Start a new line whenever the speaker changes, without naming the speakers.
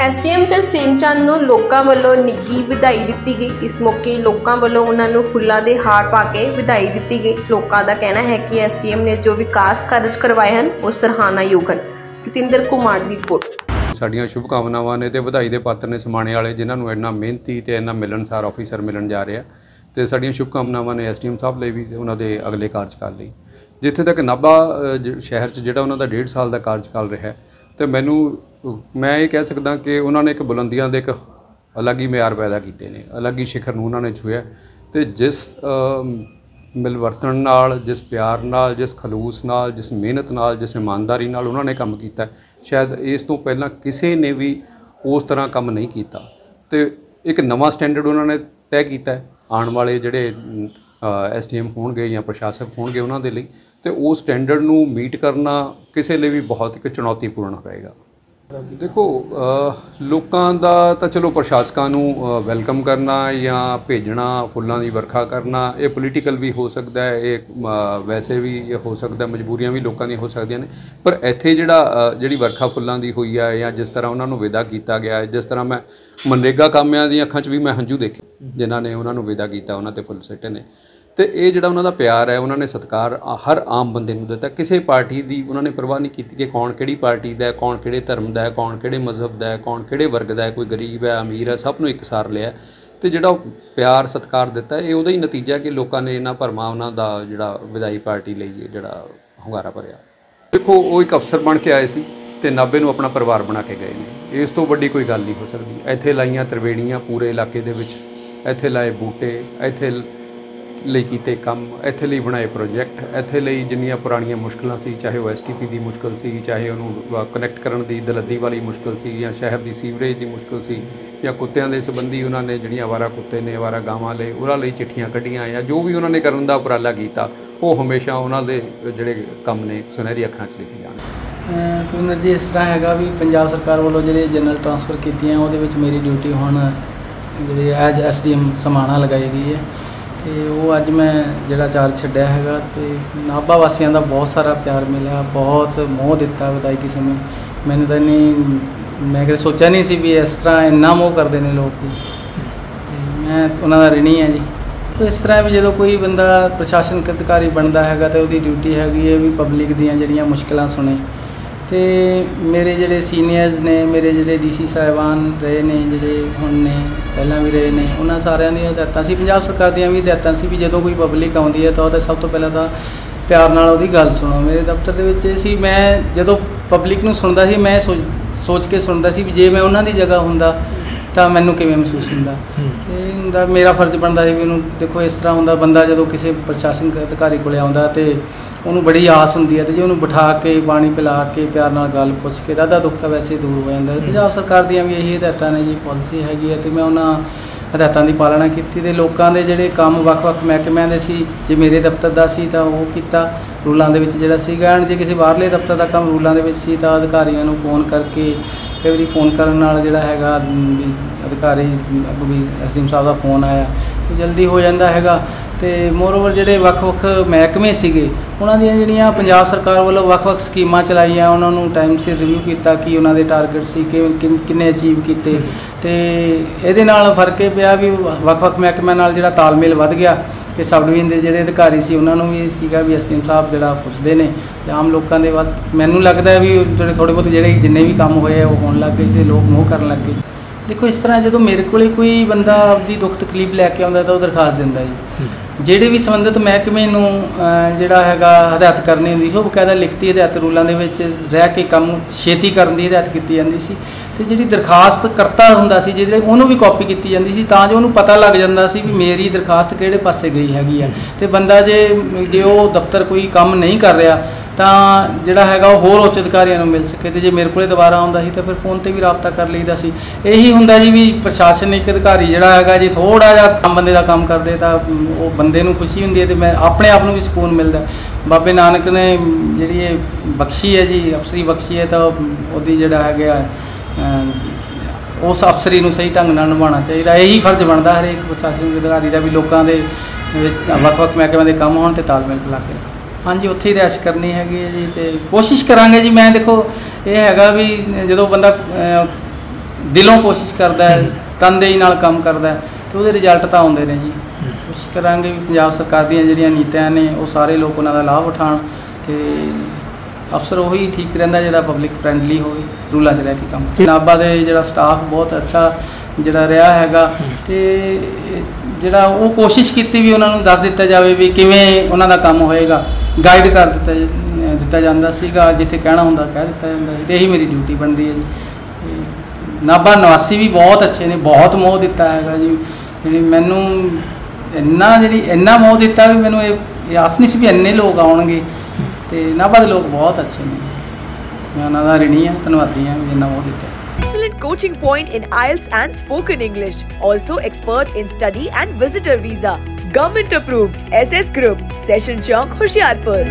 SDM Tarsem ਚੰਦ ਨੂੰ ਲੋਕਾਂ ਵੱਲੋਂ ਨਿੱਘੀ ਵਧਾਈ ਦਿੱਤੀ ਗਈ। ਇਸ ਮੌਕੇ ਲੋਕਾਂ ਵੱਲੋਂ ਉਹਨਾਂ ਨੂੰ ਫੁੱਲਾਂ ਦੇ ਹਾਰ ਪਾ ਕੇ ਵਧਾਈ ਦਿੱਤੀ ਗਈ। ਲੋਕਾਂ ਦਾ ਕਹਿਣਾ ਹੈ ਕਿ ਐਸਡੀਐਮ ਨੇ ਜੋ ਵਿਕਾਸ ਕਾਰਜ ਕਰਵਾਏ ਹਨ, ਉਹ ਸਰਾਹਨਾਯੋਗ ਹਨ। ਜਤਿੰਦਰ ਕੁਮਾਰ ਦੀ ਰਿਪੋਰਟ।
ਸਾਡੀਆਂ ਸ਼ੁਭ ਕਾਮਨਾਵਾਂ ਨੇ ਤੇ ਵਧਾਈ ਦੇ ਪਾਤਰ ਨੇ ਸਮਾਣੇ ਵਾਲੇ, ਜਿਨ੍ਹਾਂ ਨੂੰ ਇੰਨਾ ਮਿਹਨਤੀ ਤੇ ਇੰਨਾ ਮਿਲਣਸਾਰ ਆਫੀਸਰ ਮਿਲਣ ਜਾ ਰਿਹਾ। ਤੇ ਸਾਡੀਆਂ ਸ਼ੁਭ ਕਾਮਨਾਵਾਂ ਨੇ ਐਸਟੀਐਮ ਸਾਹਿਬ ਲਈ ਵੀ ਤੇ ਉਹਨਾਂ ਦੇ ਅਗਲੇ ਕਾਰਜਕਾਲ ਲਈ। ਜਿੱਥੇ ਤੱਕ ਨਾਭਾ ਸ਼ਹਿਰ 'ਚ ਜਿਹੜਾ ਉਹਨਾਂ ਦਾ 1.5 ਸਾਲ ਦਾ ਕਾਰਜਕਾਲ ਰਿਹਾ ਤੇ ਮੈਨੂੰ ਮੈਂ ਇਹ ਕਹਿ ਸਕਦਾ ਕਿ ਉਹਨਾਂ ਨੇ ਇੱਕ ਬੁਲੰਦੀਆਂ ਦੇ ਇੱਕ ਅਲੱਗ ਹੀ ਮਿਆਰ ਪੈਦਾ ਕੀਤੇ ਨੇ ਅਲੱਗ ਹੀ ਸ਼ਿਖਰ ਨੂੰ ਉਹਨਾਂ ਨੇ ਛੂਹਿਆ। ਤੇ ਜਿਸ ਅ, ਮਿਲਵਰਤਨ ਨਾਲ ਜਿਸ ਪਿਆਰ ਨਾਲ ਜਿਸ ਖਲੂਸ ਨਾਲ ਜਿਸ ਮਿਹਨਤ ਨਾਲ ਜਿਸ ਇਮਾਨਦਾਰੀ ਨਾਲ ਉਹਨਾਂ ਨੇ ਕੰਮ ਕੀਤਾ ਸ਼ਾਇਦ ਇਸ ਤੋਂ ਪਹਿਲਾਂ ਕਿਸੇ ਨੇ ਵੀ ਉਸ ਤਰ੍ਹਾਂ ਕੰਮ ਨਹੀਂ ਕੀਤਾ। ਤੇ ਇੱਕ ਨਵਾਂ ਸਟੈਂਡਰਡ ਉਹਨਾਂ ਨੇ ਤੈਅ ਕੀਤਾ ਆਉਣ ਵਾਲੇ ਜਿਹੜੇ ਐਸਡੀਐਮ ਹੋਣਗੇ ਜਾਂ ਪ੍ਰਸ਼ਾਸਕ ਹੋਣਗੇ ਉਹਨਾਂ ਦੇ ਲਈ, ਤੇ ਉਹ ਸਟੈਂਡਰਡ ਨੂੰ ਮੀਟ ਕਰਨਾ ਕਿਸੇ ਲਈ ਵੀ ਬਹੁਤ ਇੱਕ ਚੁਣੌਤੀਪੂਰਨ ਹੋਏਗਾ। ਦੇਖੋ ਲੋਕਾਂ ਦਾ ਤਾਂ ਚਲੋ ਪ੍ਰਸ਼ਾਸਕਾਂ ਨੂੰ ਵੈਲਕਮ ਕਰਨਾ ਜਾਂ ਭੇਜਣਾ, ਫੁੱਲਾਂ ਦੀ ਵਰਖਾ ਕਰਨਾ, ਇਹ ਪੋਲੀਟੀਕਲ ਵੀ ਹੋ ਸਕਦਾ ਹੈ, ਇਹ ਵੈਸੇ ਵੀ ਇਹ ਹੋ ਸਕਦਾ, ਮਜਬੂਰੀਆਂ ਵੀ ਲੋਕਾਂ ਦੀਆਂ ਹੋ ਸਕਦੀਆਂ ਨੇ। ਪਰ ਇੱਥੇ ਜਿਹੜਾ ਜਿਹੜੀ ਵਰਖਾ ਫੁੱਲਾਂ ਦੀ ਹੋਈ ਹੈ ਜਾਂ ਜਿਸ ਤਰ੍ਹਾਂ ਉਹਨਾਂ ਨੂੰ ਵਿਦਾ ਕੀਤਾ ਗਿਆ ਹੈ ਜਿਸ ਤਰ੍ਹਾਂ ਮੈਂ ਮਨਰੇਗਾ ਕਾਮਿਆਂ ਦੀਆਂ ਅੱਖਾਂ 'ਚ ਵੀ ਮੈਂ ਹੰਝੂ ਦੇਖੇ, ਜਿਨ੍ਹਾਂ ਨੇ ਉਹਨਾਂ ਨੂੰ ਵਿਦਾ ਕੀਤਾ, ਉਹਨਾਂ ਤੇ ਫੁੱਲ ਸਿੱਟੇ ਨੇ। ਤੇ ਇਹ ਜਿਹੜਾ ਉਹਨਾਂ ਦਾ ਪਿਆਰ ਹੈ, ਉਹਨਾਂ ਨੇ ਸਤਿਕਾਰ ਹਰ ਆਮ ਬੰਦੇ ਨੂੰ ਦਿੱਤਾ। ਕਿਸੇ ਪਾਰਟੀ ਦੀ ਉਹਨਾਂ ਨੇ ਪਰਵਾਹ ਨਹੀਂ ਕੀਤੀ ਕਿ ਕੌਣ ਕਿਹੜੀ ਪਾਰਟੀ ਦਾ ਹੈ, ਕੌਣ ਕਿਹੜੇ ਧਰਮ ਦਾ ਹੈ, ਕੌਣ ਕਿਹੜੇ ਮਜ਼ਹਬ ਦਾ ਹੈ, ਕੌਣ ਕਿਹੜੇ ਵਰਗ ਦਾ ਹੈ, ਕੋਈ ਗਰੀਬ ਹੈ, ਅਮੀਰ ਹੈ, ਸਭ ਨੂੰ ਇੱਕਸਾਰ ਲਿਆ। ਤੇ ਜਿਹੜਾ ਉਹ ਪਿਆਰ, ਸਤਿਕਾਰ ਦਿੱਤਾ, ਇਹ ਉਹਦਾ ਹੀ ਨਤੀਜਾ ਕਿ ਲੋਕਾਂ ਨੇ ਇਹਨਾਂ ਭਰਮਾਂ ਉਹਨਾਂ ਦਾ ਜਿਹੜਾ ਵਿਦਾਈ ਪਾਰਟੀ ਲਈ ਜਿਹੜਾ ਹੁੰਗਾਰਾ ਭਰਿਆ। ਦੇਖੋ, ਉਹ ਇੱਕ ਅਫਸਰ ਬਣ ਕੇ ਆਏ ਸੀ ਤੇ ਨਾਭੇ ਨੂੰ ਆਪਣਾ ਪਰਿਵਾਰ ਬਣਾ ਕੇ ਗਏ ਨੇ। ਇਸ ਤੋਂ ਵੱਡੀ ਕੋਈ ਗੱਲ ਨਹੀਂ ਹੋ ਸਕਦੀ। ਇੱਥੇ ਲਾਈਆਂ ਤਰਵੇੜੀਆਂ ਪੂਰੇ ਇਲਾਕੇ ਦੇ ਵਿੱਚ, ਇੱਥੇ ਲਾਏ ਬੂਟੇ, ਇੱਥੇ ਲਈ ਕੀਤੇ ਕੰਮ, ਇੱਥੇ ਲਈ ਬਣਾਏ ਪ੍ਰੋਜੈਕਟ ਇੱਥੇ ਲਈ ਜਿੰਨੀਆਂ ਪੁਰਾਣੀਆਂ ਮੁਸ਼ਕਲਾਂ ਸੀ, ਚਾਹੇ ਉਹ ਐਸਟੀਪੀ ਦੀ ਮੁਸ਼ਕਲ ਸੀ, ਚਾਹੇ ਉਹਨੂੰ ਕਨੈਕਟ ਕਰਨ ਦੀ ਦਲੱਦੀ ਵਾਲੀ ਮੁਸ਼ਕਲ ਸੀ, ਜਾਂ ਸ਼ਹਿਰ ਦੀ ਸੀਵਰੇਜ ਦੀ ਮੁਸ਼ਕਲ ਸੀ, ਜਾਂ ਕੁੱਤਿਆਂ ਦੇ ਸੰਬੰਧੀ ਉਹਨਾਂ ਨੇ ਜਿਹੜੀਆਂ ਆਵਾਰਾ ਕੁੱਤੇ ਨੇ, ਆਵਾਰਾ ਗਾਵਾਂ ਲਈ ਉਹਨਾਂ ਲਈ ਚਿੱਠੀਆਂ ਕੱਢੀਆਂ, ਜਾਂ ਜੋ ਵੀ ਉਹਨਾਂ ਨੇ ਕਰਨ ਦਾ ਉਪਰਾਲਾ ਕੀਤਾ, ਉਹ ਹਮੇਸ਼ਾ ਉਹਨਾਂ ਦੇ ਜਿਹੜੇ ਕੰਮ ਨੇ, ਸੁਨਹਿਰੀ ਅੱਖਰਾਂ 'ਚ ਲਿਖੇ ਜਾਣ।
ਕੁਲਨਰ ਜੀ, ਇਸ ਤਰ੍ਹਾਂ ਹੈਗਾ ਵੀ ਪੰਜਾਬ ਸਰਕਾਰ ਵੱਲੋਂ ਜਿਹੜੇ ਜਨਰਲ ਟਰਾਂਸਫਰ ਕੀਤੀਆਂ, ਉਹਦੇ ਵਿੱਚ ਮੇਰੀ ਡਿਊਟੀ ਹੁਣ ਜਿਹੜੀ ਐਜ਼ ਐਸਡੀਐਮ ਸਮਾਣਾ ਲਗਾਈ ਗਈ ਹੈ। ਤੇ ਉਹ ਅੱਜ ਮੈਂ ਜਿਹੜਾ ਚਾਰਜ ਛੱਡਿਆ ਹੈਗਾ ਤੇ ਨਾਭਾ ਵਾਸੀਆਂ ਦਾ ਬਹੁਤ ਸਾਰਾ ਪਿਆਰ ਮਿਲਿਆ, ਬਹੁਤ ਮੋਹ ਦਿੱਤਾ ਵਧਾਈ ਕਿਸੇ ਮੈਨੂੰ ਤਾਂ ਨਹੀਂ ਮੈਂ ਕਦੇ ਸੋਚਿਆ ਨਹੀਂ ਸੀ ਵੀ ਇਸ ਤਰ੍ਹਾਂ ਇੰਨਾ ਮੋਹ ਕਰਦੇ ਨੇ ਲੋਕ। ਮੈਂ ਉਹਨਾਂ ਦਾ ਰਿਣੀ ਹਾਂ ਜੀ। ਇਸ ਤਰ੍ਹਾਂ ਵੀ ਜਦੋਂ ਕੋਈ ਬੰਦਾ ਪ੍ਰਸ਼ਾਸਨਿਕ ਅਧਿਕਾਰੀ ਬਣਦਾ ਹੈਗਾ ਤੇ ਉਹਦੀ ਡਿਊਟੀ ਹੈਗੀ ਹੈ ਵੀ ਪਬਲਿਕ ਦੀਆਂ ਜਿਹੜੀਆਂ ਮੁਸ਼ਕਲਾਂ ਸੁਣੇ। ਤੇ ਮੇਰੇ ਜਿਹੜੇ ਸੀਨੀਅਰਸ ਨੇ, ਮੇਰੇ ਜਿਹੜੇ ਡੀਸੀ ਸਾਹਿਬਾਨ ਰਹੇ ਨੇ, ਜਿਹੜੇ ਹੁਣ ਨੇ ਪਹਿਲਾਂ ਵੀ ਰਹੇ ਨੇ ਉਹਨਾਂ ਸਾਰਿਆਂ ਦੀਆਂ ਹਦਾਇਤਾਂ ਸੀ। ਪੰਜਾਬ ਸਰਕਾਰ ਦੀਆਂ ਵੀ ਹਦਾਇਤਾਂ ਸੀ ਵੀ ਜਦੋਂ ਕੋਈ ਪਬਲਿਕ ਆਉਂਦੀ ਹੈ ਤਾਂ ਉਹਦਾ ਸਭ ਤੋਂ ਪਹਿਲਾਂ ਤਾਂ ਪਿਆਰ ਨਾਲ ਉਹਦੀ ਗੱਲ ਸੁਣੋ। ਮੇਰੇ ਦਫ਼ਤਰ ਦੇ ਵਿੱਚ ਇਹ ਸੀ ਮੈਂ ਜਦੋਂ ਪਬਲਿਕ ਨੂੰ ਸੁਣਦਾ ਸੀ ਮੈਂ ਸੋਚ ਸੋਚ ਕੇ ਸੁਣਦਾ ਸੀ ਵੀ ਜੇ ਮੈਂ ਉਹਨਾਂ ਦੀ ਜਗ੍ਹਾ ਹੁੰਦਾ ਤਾਂ ਮੈਨੂੰ ਕਿਵੇਂ ਮਹਿਸੂਸ ਹੁੰਦਾ। ਤੇ ਹੁੰਦਾ ਮੇਰਾ ਫਰਜ਼ ਬਣਦਾ ਸੀ ਵੀ ਉਹਨੂੰ ਦੇਖੋ ਇਸ ਤਰ੍ਹਾਂ ਹੁੰਦਾ ਬੰਦਾ ਜਦੋਂ ਕਿਸੇ ਪ੍ਰਸ਼ਾਸਨਿਕ ਅਧਿਕਾਰੀ ਕੋਲੇ ਆਉਂਦਾ ਤੇ ਉਹਨੂੰ ਬੜੀ ਆਸ ਹੁੰਦੀ ਹੈ ਤੇ ਜੇ ਉਹਨੂੰ ਬਿਠਾ ਕੇ ਪਾਣੀ ਪਿਲਾ ਕੇ ਪਿਆਰ ਨਾਲ ਗੱਲ ਪੁੱਛ ਕੇ ਦਾਦਾ ਦੁੱਖ ਤਾਂ ਵੈਸੇ ਦੂਰ ਹੋ ਜਾਂਦਾ ਹੈ। ਪੰਜਾਬ ਸਰਕਾਰ ਦੀਆਂ ਵੀ ਇਹੀ ਹਦਾਇਤਾਂ ਨੇ ਜੀ ਪਾਲਿਸੀ ਹੈਗੀ ਹੈ ਤੇ ਮੈਂ ਉਹਨਾਂ ਹਦਾਇਤਾਂ ਦੀ ਪਾਲਣਾ ਕੀਤੀ ਤੇ ਲੋਕਾਂ ਦੇ ਜਿਹੜੇ ਕੰਮ ਵੱਖ-ਵੱਖ ਮਹਿਕਮਿਆਂ ਦੇ ਸੀ ਜੇ ਮੇਰੇ ਦਫ਼ਤਰ ਦਾ ਸੀ ਤਾਂ ਉਹ ਕੀਤਾ ਰੂਲਾਂ ਦੇ ਵਿੱਚ ਜਿਹੜਾ ਸੀਗਾ ਐਂਡ ਜੇ ਕਿਸੇ ਬਾਹਰਲੇ ਦਫ਼ਤਰ ਦਾ ਕੰਮ ਰੂਲਾਂ ਦੇ ਵਿੱਚ ਸੀ ਤਾਂ ਅਧਿਕਾਰੀਆਂ ਨੂੰ ਫੋਨ ਕਰਕੇ ਕਈ ਵਾਰੀ ਫੋਨ ਕਰਨ ਨਾਲ ਜਿਹੜਾ ਹੈਗਾ ਅਮ, ਵੀ ਅਧਿਕਾਰੀ ਅਮ, ਵੀ ਐਸਡੀਐਮ ਸਾਹਿਬ ਦਾ ਫੋਨ ਆਇਆ ਤੇ ਜਲਦੀ ਹੋ ਜਾਂਦਾ ਹੈਗਾ ਤੇ ਮੋਰਓਵਰ ਜਿਹੜੇ ਵੱਖ-ਵੱਖ ਮਹਿਕਮੇ ਸੀਗੇ, ਉਹਨਾਂ ਦੀਆਂ ਜਿਹੜੀਆਂ ਪੰਜਾਬ ਸਰਕਾਰ ਵੱਲੋਂ ਵੱਖ-ਵੱਖ ਸਕੀਮਾਂ ਚਲਾਈਆਂ, ਉਹਨਾਂ ਨੂੰ ਟਾਈਮ ਸਿਰ ਰਿਵਿਊ ਕੀਤਾ, ਕਿ ਉਹਨਾਂ ਦੇ ਟਾਰਗੇਟ ਸੀ, ਕਿ ਕਿੰਨੇ ਅਚੀਵ ਕੀਤੇ। ਤੇ ਇਹਦੇ ਨਾਲ ਫ਼ਰਕ ਇਹ ਪਿਆ ਵੀ ਵੱਖ-ਵੱਖ ਮਹਿਕਮਿਆਂ ਨਾਲ ਜਿਹੜਾ ਤਾਲਮੇਲ ਵੱਧ ਗਿਆ ਕਿ ਸਬ ਡਿਵੀਜ਼ਨ ਦੇ ਜਿਹੜੇ ਅਧਿਕਾਰੀ ਸੀ, ਉਹਨਾਂ ਨੂੰ ਵੀ ਸੀਗਾ ਵੀ ਐਸਟੀਐਮ ਸਾਹਿਬ ਜਿਹੜਾ ਪੁੱਛਦੇ ਨੇ। ਤੇ ਆਮ ਲੋਕਾਂ ਦੇ ਵੱਧ, ਮੈਨੂੰ ਲੱਗਦਾ ਹੈ ਵੀ ਜਿਹੜੇ ਥੋੜੇ ਬਹੁਤ ਜਿਹੜੇ ਜਿੰਨੇ ਵੀ ਕੰਮ ਹੋਏ ਆ, ਉਹ ਹੋਣ ਲੱਗ ਗਏ ਤੇ ਲੋਕ ਮੋਹ ਕਰਨ ਲੱਗ ਗਏ। ਦੇਖੋ, ਇਸ ਤਰ੍ਹਾਂ ਜਦੋਂ ਮੇਰੇ ਕੋਲੇ ਕੋਈ ਬੰਦਾ ਆਪਦੀ ਦੁੱਖ ਤਕਲੀਫ ਲੈ ਕੇ ਆਉਂਦਾ ਤਾਂ ਉਹ ਦਰਖਾਸਤ ਦਿੰਦਾ ਜੀ। ਜਿਹੜੇ ਵੀ ਸੰਬੰਧਿਤ ਮਹਿਕਮੇ ਨੂੰ ਜਿਹੜਾ ਹੈਗਾ ਹਦਾਇਤ ਕਰਨੀ ਹੁੰਦੀ ਸੀ, ਉਹ ਬਕਾਇਦਾ ਲਿਖਤੀ ਹਦਾਇਤ ਰੂਲਾਂ ਦੇ ਵਿੱਚ ਰਹਿ ਕੇ ਕੰਮ ਛੇਤੀ ਕਰਨ ਦੀ ਹਦਾਇਤ ਕੀਤੀ ਜਾਂਦੀ ਸੀ। ਤੇ ਜਿਹੜੀ ਦਰਖਾਸਤ ਕਰਤਾ ਹੁੰਦਾ ਸੀ ਜਿਹੜੇ ਉਹਨੂੰ ਵੀ ਕਾਪੀ ਕੀਤੀ ਜਾਂਦੀ ਸੀ, ਤਾਂ ਜੋ ਉਹਨੂੰ ਪਤਾ ਲੱਗ ਜਾਂਦਾ ਸੀ ਵੀ ਮੇਰੀ ਦਰਖਾਸਤ ਕਿਹੜੇ ਪਾਸੇ ਗਈ ਹੈਗੀ ਆ। ਤੇ ਬੰਦਾ ਜੇ ਜੇ ਉਹ ਦਫ਼ਤਰ ਕੋਈ ਕੰਮ ਨਹੀਂ ਕਰ ਰਿਹਾ ਤਾਂ ਜਿਹੜਾ ਹੈਗਾ ਉਹ ਹੋਰ ਉੱਚ ਅਧਿਕਾਰੀਆਂ ਨੂੰ ਮਿਲ ਸਕੇ ਤੇ ਜੇ ਮੇਰੇ ਕੋਲੇ ਦੁਬਾਰਾ ਆਉਂਦਾ ਸੀ ਤਾਂ ਫਿਰ ਫੋਨ ਤੇ ਵੀ ਰਾਬਤਾ ਕਰ ਲਈਦਾ ਸੀ। ਇਹੀ ਹੁੰਦਾ ਜੀ ਵੀ ਪ੍ਰਸ਼ਾਸਨਿਕ ਅਧਿਕਾਰੀ ਜਿਹੜਾ ਹੈਗਾ ਜੀ ਥੋੜਾ ਜਿਹਾ ਕੰਮ ਬੰਦੇ ਦਾ ਕੰਮ ਕਰਦੇ ਤਾਂ ਉਹ ਬੰਦੇ ਨੂੰ ਖੁਸ਼ੀ ਹੁੰਦੀ ਹੈ ਤੇ ਮੈਂ ਆਪਣੇ ਆਪ ਨੂੰ ਵੀ ਸਕੂਨ ਮਿਲਦਾ। ਬਾਬੇ ਨਾਨਕ ਨੇ ਜਿਹੜੀ ਇਹ ਬਖਸ਼ੀ ਹੈ ਜੀ, ਅਫਸਰੀ ਬਖਸ਼ੀ ਹੈ ਤਾਂ ਉਹਦੀ ਜਿਹੜਾ ਹੈਗਾ ਉਸ ਅਫਸਰੀ ਨੂੰ ਸਹੀ ਢੰਗ ਨਾਲ ਨਿਭਾਉਣਾ ਚਾਹੀਦਾ। ਇਹੀ ਫਰਜ਼ ਬਣਦਾ ਹਰੇਕ ਪ੍ਰਸ਼ਾਸਨਿਕ ਅਧਿਕਾਰੀ ਦਾ ਵੀ ਲੋਕਾਂ ਦੇ ਵੱਖ-ਵੱਖ ਮਹਿਕਮਿਆਂ ਦੇ ਕੰਮ ਹੋਣ ਤੇ ਤਾਲਮੇਲ ਬਣਾ ਕੇ। ਹਾਂਜੀ ਉੱਥੇ ਹੀ ਰਿਹਾਇਸ਼ ਕਰਨੀ ਹੈਗੀ ਹੈ ਜੀ ਤੇ ਕੋਸ਼ਿਸ਼ ਕਰਾਂਗੇ ਜੀ। ਮੈਂ ਦੇਖੋ ਇਹ ਹੈਗਾ ਵੀ ਜਦੋਂ ਬੰਦਾ ਅਹ, ਦਿਲੋਂ ਕੋਸ਼ਿਸ਼ ਕਰਦਾ ਹੈ ਤਨਦੇਹੀ ਨਾਲ ਕੰਮ ਕਰਦਾ ਹੈ ਤੇ ਉਹਦੇ ਰਿਜ਼ਲਟ ਤਾਂ ਆਉਂਦੇ ਨੇ ਜੀ। ਕੋਸ਼ਿਸ਼ ਕਰਾਂਗੇ ਵੀ ਪੰਜਾਬ ਸਰਕਾਰ ਦੀਆਂ ਜਿਹੜੀਆਂ ਨੀਤੀਆਂ ਨੇ ਉਹ ਸਾਰੇ ਲੋਕ ਉਹਨਾਂ ਦਾ ਲਾਭ ਉਠਾਉਣ ਤੇ ਅਫਸਰ ਉਹੀ ਠੀਕ ਰਹਿੰਦਾ ਜਿਹੜਾ ਪਬਲਿਕ ਫ੍ਰੈਂਡਲੀ ਹੋਵੇ ਰੂਲਾਂ 'ਚ ਰਹਿ ਕੇ ਕੰਮ ਕਰੇ। ਨਾਭਾ ਦੇ ਜਿਹੜਾ ਸਟਾਫ ਬਹੁਤ ਅੱਛਾ ਜਿਹੜਾ ਰਿਹਾ ਹੈਗਾ ਤੇ ਜਿਹੜਾ ਉਹ ਕੋਸ਼ਿਸ਼ ਕੀਤੀ ਵੀ ਉਹਨਾਂ ਨੂੰ ਦੱਸ ਦਿੱਤਾ ਜਾਵੇ ਵੀ ਕਿਵੇਂ ਉਹਨਾਂ ਦਾ ਕੰਮ ਹੋਏਗਾ। ਗਾਈਡ ਕਰ ਦਿੱਤਾ ਜ- ਦਿੱਤਾ ਜਾਂਦਾ ਸੀਗਾ, ਜਿੱਥੇ ਕਹਿਣਾ ਹੁੰਦਾ ਕਹਿ ਦਿੱਤਾ ਜਾਂਦਾ ਸੀ, ਤੇ ਇਹੀ ਮੇਰੀ ਡਿਊਟੀ ਬਣਦੀ ਹੈ ਜੀ ਤੇ ਨਾਭਾ ਨਿਵਾਸੀ ਵੀ ਬਹੁਤ ਅੱਛੇ ਨੇ, ਬਹੁਤ ਮੋਹ ਦਿੱਤਾ ਹੈਗਾ ਜੀ ਜਿਹੜੀ ਮੈਨੂੰ ਇੰਨਾ ਜਿਹੜੀ, ਇੰਨਾ ਮੋਹ ਦਿੱਤਾ ਵੀ ਮੈਨੂੰ ਇਹ ਇਹ ਆਸ ਨਹੀਂ ਸੀ ਵੀ ਇੰਨੇ ਲੋਕ ਆਉਣਗੇ ਤੇ ਨਾਭਾ ਦੇ ਲੋਕ ਬਹੁਤ ਅੱਛੇ ਨੇ ਮੈਂ ਉਹਨਾਂ ਦਾ ਰਿਣੀ ਹਾਂ, ਧੰਨਵਾਦੀ ਹਾਂ ਵੀ ਇੰਨਾ ਮੋਹ ਦਿੱਤਾ
Excellent coaching point in IELTS and spoken English. Also expert in study and visitor visa. Government approved. SS Group. Session Chowk Hoshiarpur